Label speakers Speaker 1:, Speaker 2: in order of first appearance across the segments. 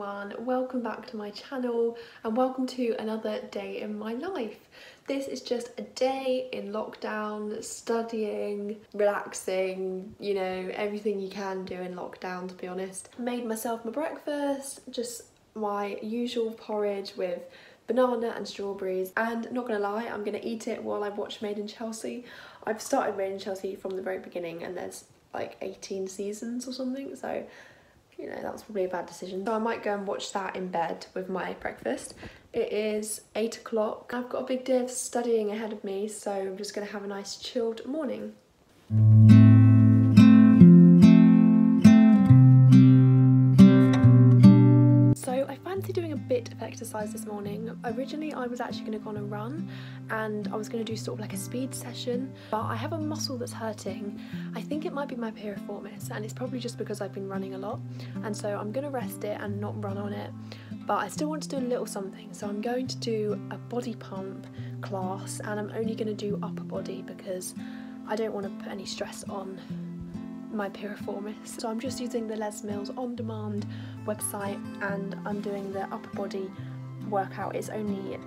Speaker 1: everyone, welcome back to my channel and welcome to another day in my life. This is just a day in lockdown, studying, relaxing, you know, everything you can do in lockdown to be honest. Made myself my breakfast, just my usual porridge with banana and strawberries and not gonna lie I'm gonna eat it while I watch Made in Chelsea. I've started Made in Chelsea from the very beginning and there's like 18 seasons or something so you know, that was probably a bad decision. So I might go and watch that in bed with my breakfast. It is eight o'clock. I've got a big day of studying ahead of me, so I'm just gonna have a nice chilled morning. Exercise this morning. Originally I was actually going to go on a run and I was going to do sort of like a speed session but I have a muscle that's hurting. I think it might be my piriformis and it's probably just because I've been running a lot and so I'm going to rest it and not run on it but I still want to do a little something so I'm going to do a body pump class and I'm only going to do upper body because I don't want to put any stress on my piriformis. So I'm just using the Les Mills on demand website and I'm doing the upper body workout. It's only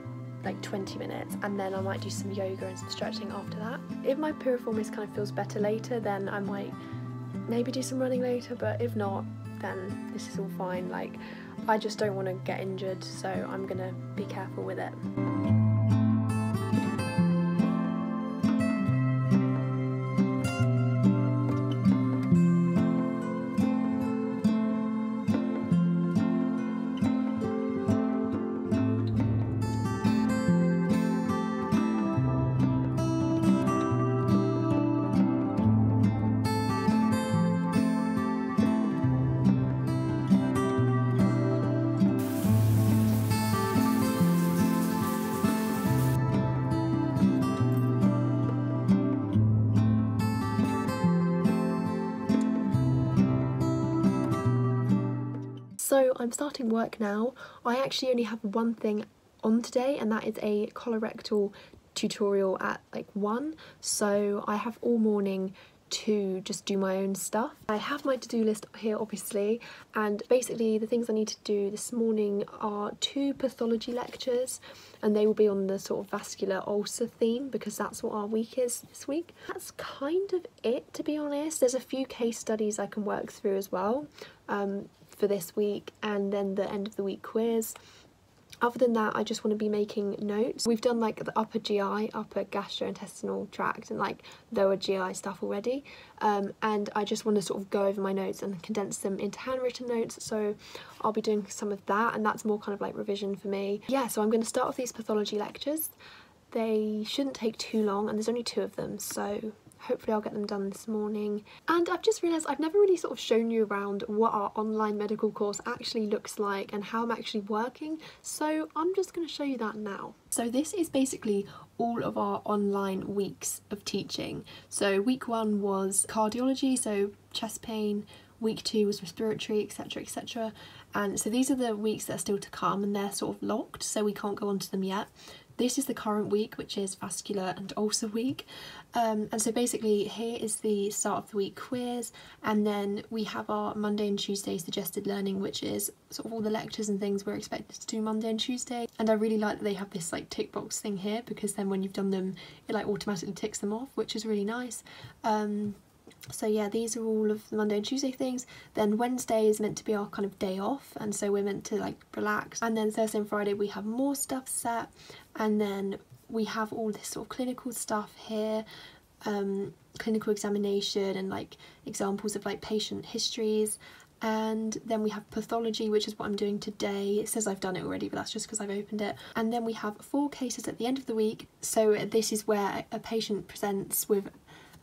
Speaker 1: like 20 minutes and then I might do some yoga and some stretching after that. If my piriformis kind of feels better later then I might maybe do some running later but if not then this is all fine like I just don't want to get injured so I'm gonna be careful with it. I'm starting work now. I actually only have one thing on today and that is a colorectal tutorial at like 1 so I have all morning to just do my own stuff. I have my to-do list here obviously and basically the things I need to do this morning are two pathology lectures and they will be on the sort of vascular ulcer theme because that's what our week is this week. That's kind of it to be honest. There's a few case studies I can work through as well. Um, for this week and then the end of the week quiz. Other than that, I just want to be making notes. We've done like the upper GI, upper gastrointestinal tract and like lower GI stuff already. Um, and I just want to sort of go over my notes and condense them into handwritten notes. So I'll be doing some of that and that's more kind of like revision for me. Yeah, so I'm going to start off these pathology lectures. They shouldn't take too long and there's only two of them. So hopefully I'll get them done this morning. And I've just realised I've never really sort of shown you around what our online medical course actually looks like and how I'm actually working, so I'm just going to show you that now. So this is basically all of our online weeks of teaching. So week one was cardiology, so chest pain, week two was respiratory, etc, etc. And so these are the weeks that are still to come and they're sort of locked, so we can't go on to them yet. This is the current week, which is vascular and ulcer week. Um, and so basically here is the start of the week quiz and then we have our Monday and Tuesday suggested learning which is sort of all the lectures and things we're expected to do Monday and Tuesday and I really like that they have this like tick box thing here because then when you've done them it like automatically ticks them off which is really nice. Um, so yeah these are all of the Monday and Tuesday things. Then Wednesday is meant to be our kind of day off and so we're meant to like relax. And then Thursday and Friday we have more stuff set and then we have all this sort of clinical stuff here um, clinical examination and like examples of like patient histories. And then we have pathology which is what I'm doing today. It says I've done it already but that's just because I've opened it. And then we have four cases at the end of the week. So this is where a patient presents with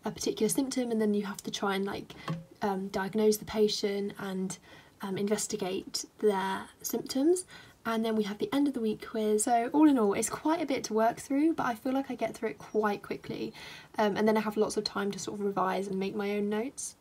Speaker 1: a particular symptom and then you have to try and like um, diagnose the patient and um, investigate their symptoms and then we have the end of the week quiz so all in all it's quite a bit to work through but I feel like I get through it quite quickly um, and then I have lots of time to sort of revise and make my own notes.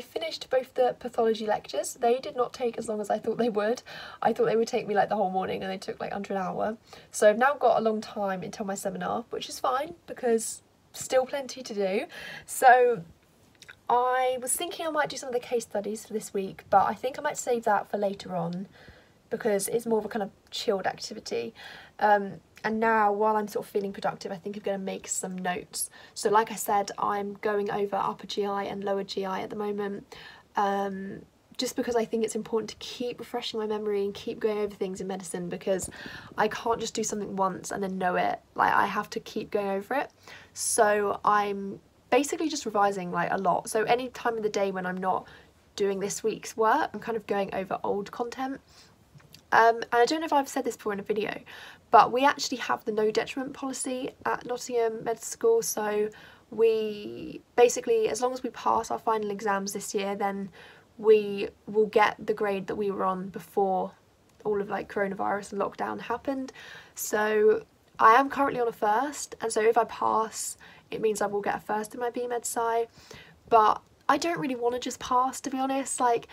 Speaker 1: Finished both the pathology lectures. They did not take as long as I thought they would. I thought they would take me like the whole morning and they took like under an hour. So I've now got a long time until my seminar, which is fine because still plenty to do. So I was thinking I might do some of the case studies for this week, but I think I might save that for later on because it's more of a kind of chilled activity. Um, and now, while I'm sort of feeling productive, I think I'm going to make some notes. So, like I said, I'm going over upper GI and lower GI at the moment. Um, just because I think it's important to keep refreshing my memory and keep going over things in medicine because I can't just do something once and then know it. Like I have to keep going over it. So I'm basically just revising like a lot. So any time of the day when I'm not doing this week's work, I'm kind of going over old content. Um, and I don't know if I've said this before in a video, but we actually have the no detriment policy at Nottingham Med School. So we basically, as long as we pass our final exams this year, then we will get the grade that we were on before all of like coronavirus and lockdown happened. So I am currently on a first, and so if I pass, it means I will get a first in my BMed Sci. But I don't really want to just pass, to be honest. Like,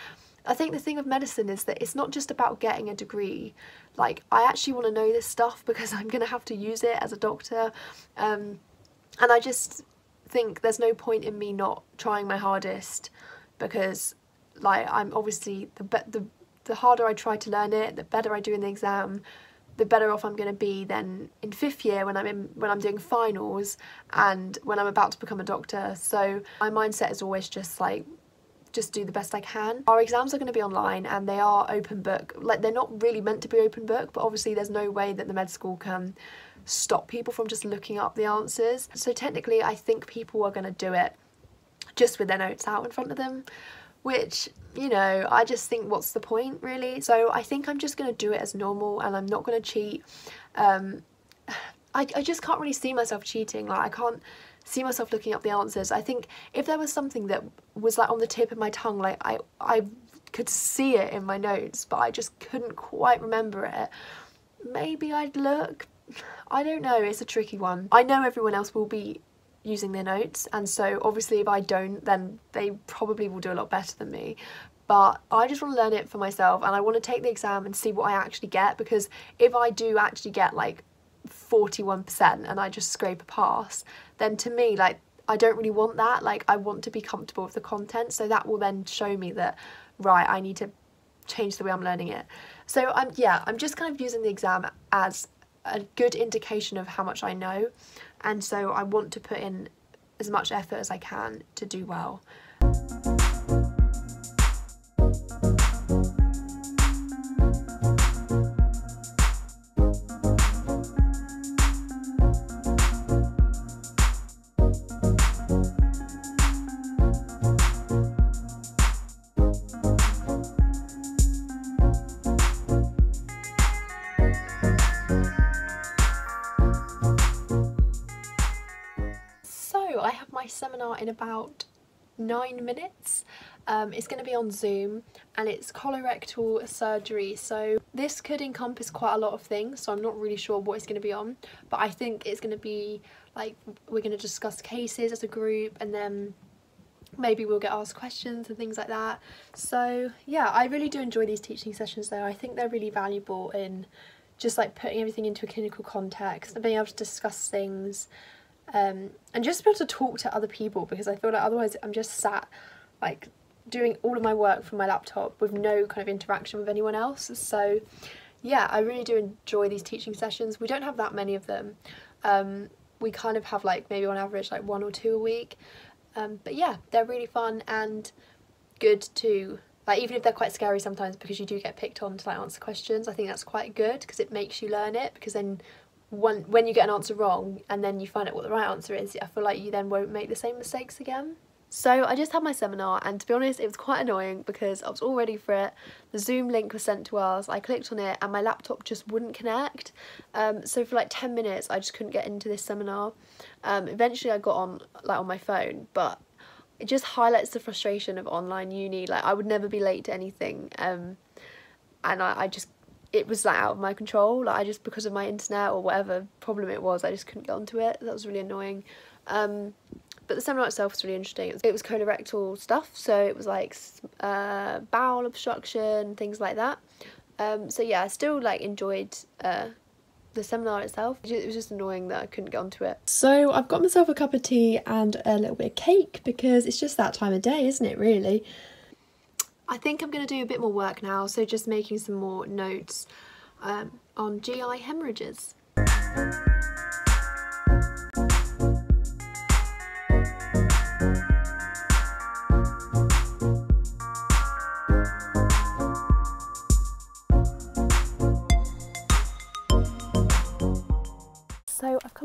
Speaker 1: I think the thing of medicine is that it's not just about getting a degree. Like, I actually want to know this stuff because I'm going to have to use it as a doctor. Um, and I just think there's no point in me not trying my hardest because, like, I'm obviously the the the harder I try to learn it, the better I do in the exam, the better off I'm going to be then in fifth year when I'm in when I'm doing finals and when I'm about to become a doctor. So my mindset is always just like just do the best I can. Our exams are going to be online and they are open book. Like they're not really meant to be open book, but obviously there's no way that the med school can stop people from just looking up the answers. So technically I think people are going to do it just with their notes out in front of them, which, you know, I just think what's the point really? So I think I'm just going to do it as normal and I'm not going to cheat. Um, I, I just can't really see myself cheating. Like I can't see myself looking up the answers. I think if there was something that was like on the tip of my tongue, like I I could see it in my notes, but I just couldn't quite remember it. Maybe I'd look. I don't know. It's a tricky one. I know everyone else will be using their notes, and so obviously if I don't, then they probably will do a lot better than me. But I just want to learn it for myself, and I want to take the exam and see what I actually get. Because if I do actually get like 41% and I just scrape a pass, then to me, like, I don't really want that. Like, I want to be comfortable with the content. So that will then show me that, right, I need to change the way I'm learning it. So I'm, yeah, I'm just kind of using the exam as a good indication of how much I know. And so I want to put in as much effort as I can to do well. My seminar in about nine minutes. Um, it's going to be on Zoom and it's colorectal surgery. So this could encompass quite a lot of things. So I'm not really sure what it's going to be on, but I think it's going to be like we're going to discuss cases as a group and then maybe we'll get asked questions and things like that. So yeah, I really do enjoy these teaching sessions though. I think they're really valuable in just like putting everything into a clinical context and being able to discuss things um, and just be able to talk to other people because I feel like otherwise I'm just sat like doing all of my work from my laptop with no kind of interaction with anyone else. So yeah, I really do enjoy these teaching sessions. We don't have that many of them. Um, we kind of have like maybe on average like one or two a week. Um, but yeah, they're really fun and good to like even if they're quite scary sometimes because you do get picked on to like answer questions. I think that's quite good because it makes you learn it because then when when you get an answer wrong and then you find out what the right answer is, I feel like you then won't make the same mistakes again. So I just had my seminar and to be honest it was quite annoying because I was all ready for it. The Zoom link was sent to us, I clicked on it and my laptop just wouldn't connect. Um, so for like 10 minutes I just couldn't get into this seminar. Um, eventually I got on like on my phone but it just highlights the frustration of online uni. Like I would never be late to anything um, and I, I just it was like out of my control. Like I just because of my internet or whatever problem it was, I just couldn't get onto it. That was really annoying. Um, But the seminar itself was really interesting. It was colorectal stuff, so it was like uh, bowel obstruction, things like that. Um, so yeah, I still like enjoyed uh, the seminar itself. It was just annoying that I couldn't get onto it. So I've got myself a cup of tea and a little bit of cake because it's just that time of day, isn't it, really? I think I'm going to do a bit more work now, so just making some more notes um, on GI hemorrhages.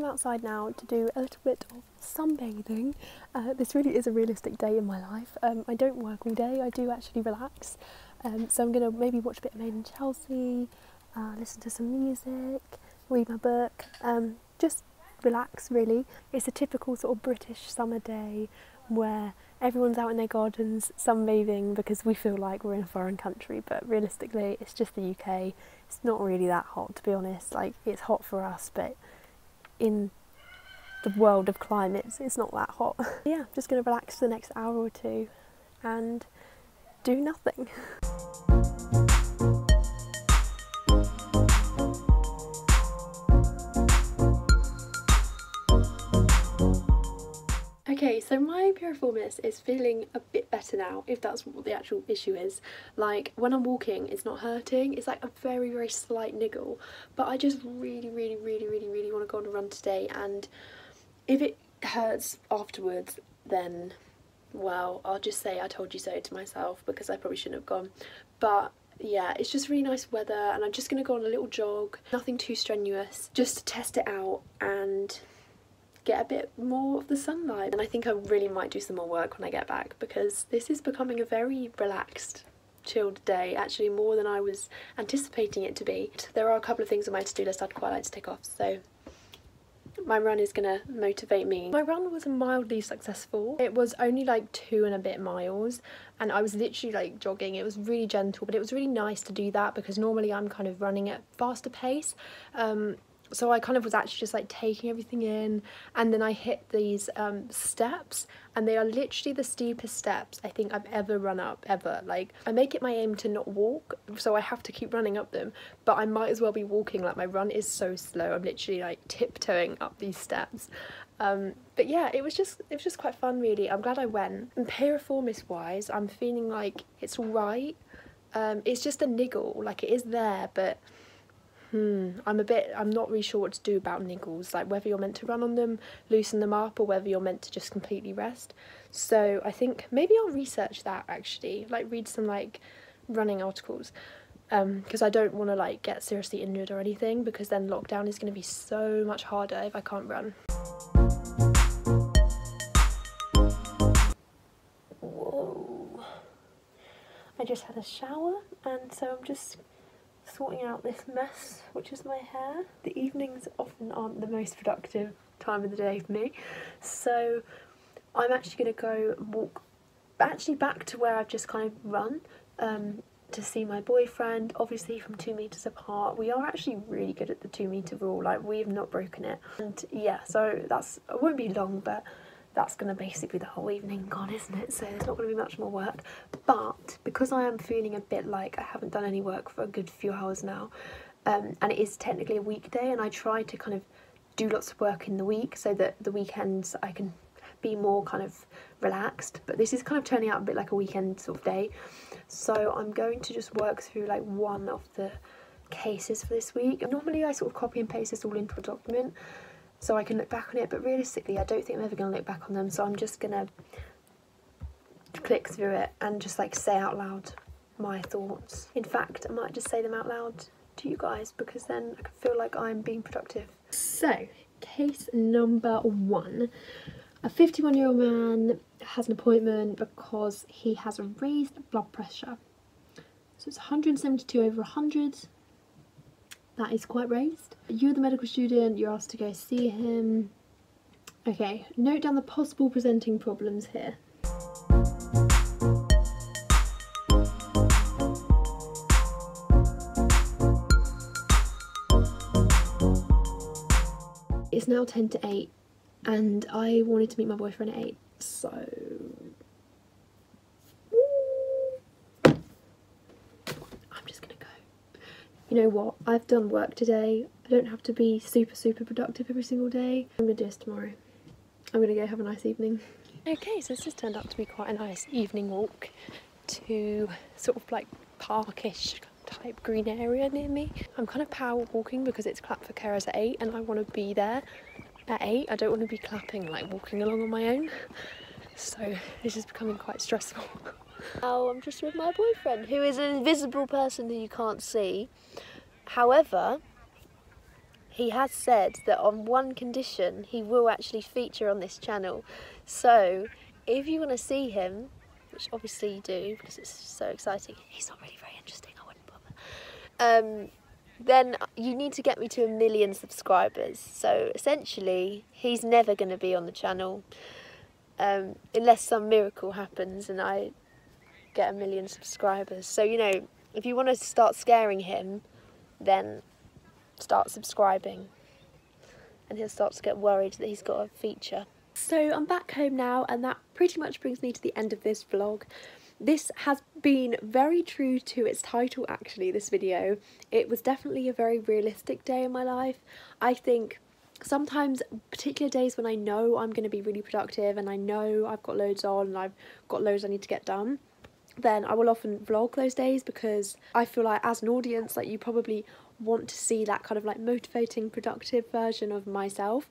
Speaker 1: Come outside now to do a little bit of sunbathing. Uh, this really is a realistic day in my life. Um, I don't work all day, I do actually relax. Um, so I'm going to maybe watch a bit of Made in Chelsea, uh, listen to some music, read my book, um, just relax really. It's a typical sort of British summer day where everyone's out in their gardens sunbathing because we feel like we're in a foreign country, but realistically it's just the UK. It's not really that hot to be honest. Like it's hot for us, but in the world of climates, it's not that hot. yeah, I'm just going to relax for the next hour or two and do nothing. So my piriformis is feeling a bit better now, if that's what the actual issue is. Like, when I'm walking, it's not hurting. It's like a very, very slight niggle. But I just really, really, really, really, really want to go on a run today. And if it hurts afterwards, then, well, I'll just say I told you so to myself because I probably shouldn't have gone. But yeah, it's just really nice weather and I'm just going to go on a little jog. Nothing too strenuous, just to test it out and get a bit more of the sunlight. And I think I really might do some more work when I get back because this is becoming a very relaxed chilled day, actually more than I was anticipating it to be. There are a couple of things on my to-do list I'd quite like to tick off, so my run is gonna motivate me. My run was mildly successful. It was only like two and a bit miles and I was literally like jogging. It was really gentle, but it was really nice to do that because normally I'm kind of running at faster pace. Um, so I kind of was actually just like taking everything in and then I hit these um, steps and they are literally the steepest steps I think I've ever run up ever. Like I make it my aim to not walk so I have to keep running up them but I might as well be walking. Like my run is so slow. I'm literally like tiptoeing up these steps. Um, but yeah it was just it was just quite fun really. I'm glad I went. And piriformis wise I'm feeling like it's right. Um, it's just a niggle. Like it is there but Hmm, I'm a bit, I'm not really sure what to do about niggles, like whether you're meant to run on them, loosen them up, or whether you're meant to just completely rest. So I think maybe I'll research that actually, like read some like running articles, because um, I don't want to like get seriously injured or anything, because then lockdown is going to be so much harder if I can't run. Whoa. I just had a shower and so I'm just sorting out this mess, which is my hair. The evenings often aren't the most productive time of the day for me, so I'm actually going to go walk actually back to where I've just kind of run um, to see my boyfriend, obviously from two metres apart. We are actually really good at the two metre rule, like we have not broken it. And yeah, so that's, it won't be long, but that's going to basically be the whole evening gone, isn't it? So there's not going to be much more work. But because I am feeling a bit like I haven't done any work for a good few hours now, um, and it is technically a weekday, and I try to kind of do lots of work in the week so that the weekends I can be more kind of relaxed. But this is kind of turning out a bit like a weekend sort of day. So I'm going to just work through like one of the cases for this week. Normally I sort of copy and paste this all into a document so I can look back on it. But realistically, I don't think I'm ever going to look back on them. So I'm just going to click through it and just like say out loud my thoughts. In fact, I might just say them out loud to you guys because then I can feel like I'm being productive. So, case number one. A 51 year old man has an appointment because he has raised blood pressure. So it's 172 over 100 that is quite raised. You're the medical student, you're asked to go see him. Okay, note down the possible presenting problems here. It's now 10 to 8 and I wanted to meet my boyfriend at 8 so I'm just gonna go. You know what, I've done work today, I don't have to be super super productive every single day. I'm gonna do this tomorrow. I'm gonna go have a nice evening. Okay, so this has turned out to be quite a nice evening walk to sort of like parkish type green area near me. I'm kind of power walking because it's clap for carers at 8 and I want to be there at 8. I don't want to be clapping like walking along on my own. So this is becoming quite stressful. Now I'm just with my boyfriend who is an invisible person who you can't see. However, he has said that on one condition he will actually feature on this channel. So if you want to see him, which obviously you do because it's so exciting, he's not really very interesting, I wouldn't bother. Um, then you need to get me to a million subscribers. So essentially, he's never going to be on the channel um, unless some miracle happens and I get a million subscribers. So, you know, if you want to start scaring him, then start subscribing and he'll start to get worried that he's got a feature. So I'm back home now and that pretty much brings me to the end of this vlog. This has been very true to its title actually, this video. It was definitely a very realistic day in my life. I think sometimes particular days when I know I'm going to be really productive and I know I've got loads on and I've got loads I need to get done then I will often vlog those days because I feel like as an audience like you probably want to see that kind of like motivating productive version of myself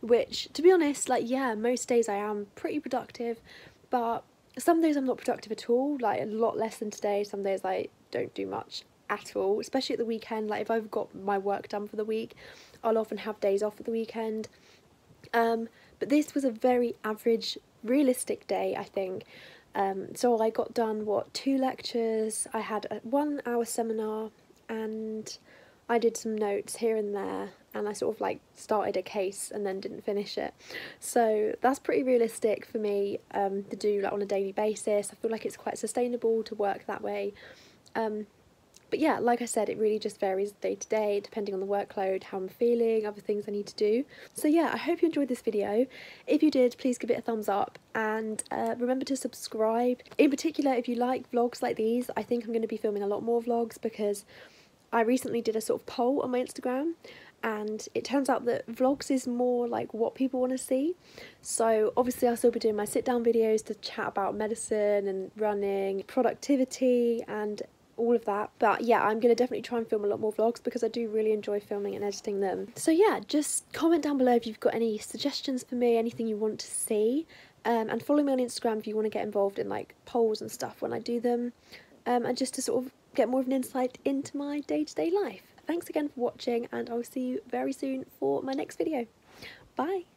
Speaker 1: which to be honest like yeah most days I am pretty productive but some days I'm not productive at all like a lot less than today. Some days I don't do much at all especially at the weekend. Like if I've got my work done for the week I'll often have days off at the weekend. Um, but this was a very average realistic day I think um, so I got done what two lectures I had a one hour seminar and I did some notes here and there and I sort of like started a case and then didn't finish it. So that's pretty realistic for me um, to do like on a daily basis. I feel like it's quite sustainable to work that way. Um, but yeah, like I said, it really just varies day to day, depending on the workload, how I'm feeling, other things I need to do. So yeah, I hope you enjoyed this video. If you did, please give it a thumbs up and uh, remember to subscribe. In particular, if you like vlogs like these, I think I'm going to be filming a lot more vlogs because I recently did a sort of poll on my Instagram and it turns out that vlogs is more like what people want to see so obviously I'll still be doing my sit down videos to chat about medicine and running productivity and all of that. But yeah I'm gonna definitely try and film a lot more vlogs because I do really enjoy filming and editing them. So yeah just comment down below if you've got any suggestions for me anything you want to see. Um, and follow me on Instagram if you want to get involved in like polls and stuff when I do them. Um, and just to sort of get more of an insight into my day-to-day -day life. Thanks again for watching and I'll see you very soon for my next video. Bye!